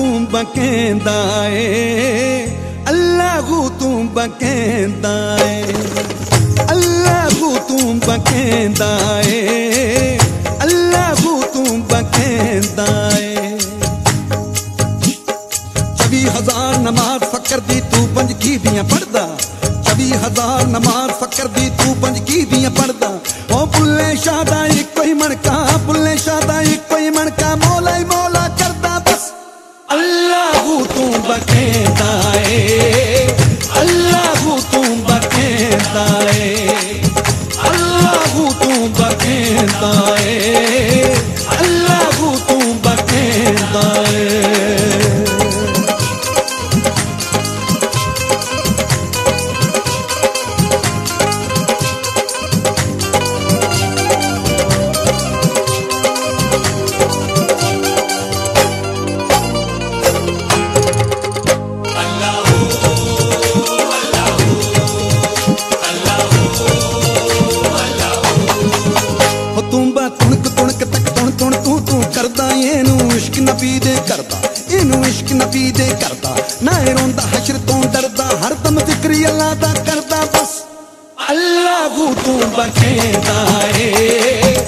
अल्लाहू तू बकेंदा ए अल्लाहू तू बकेंदा ए अल्लाहू तू बकेंदा ए अल्लाहू तू बकेंदा ए चवी हज़ार नमाज़ Ay. करदा करदा बस। अल्लाह तू बखेदा है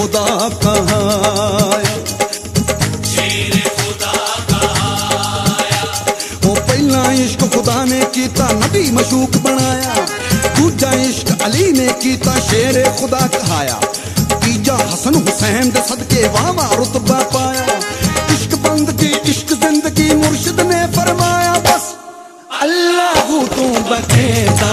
खुदा पहला इश्क खुदा ने कीता, नबी मशूक बनाया। दूजा इश्क अली ने कीता, शेर खुदा कहाया। तीजा हसन हुसैन दे सदके वावा रुतबा पाया। इश्क बंदगी इश्क ज़िंदगी मुर्शिद ने फरमाया, बस अल्लाह तू बखेदा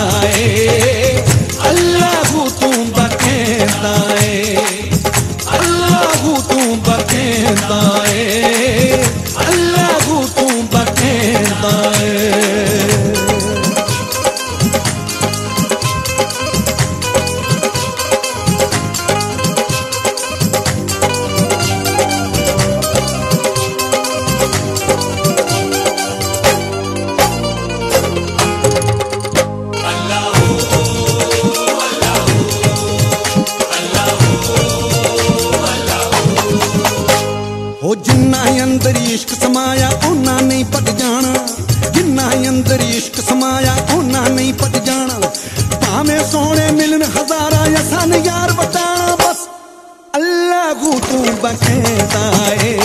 ਭਾਵੇਂ ਸੋਹਣੇ ਮਿਲਣ ਹਜ਼ਾਰਾਂ ਜਾਂ ਸਨ ਯਾਰ ਬਤਾਣਾ ਬਸ ਅੱਲਾਹੂ ਤੂੰ ਬਖੇਦਾ ਏ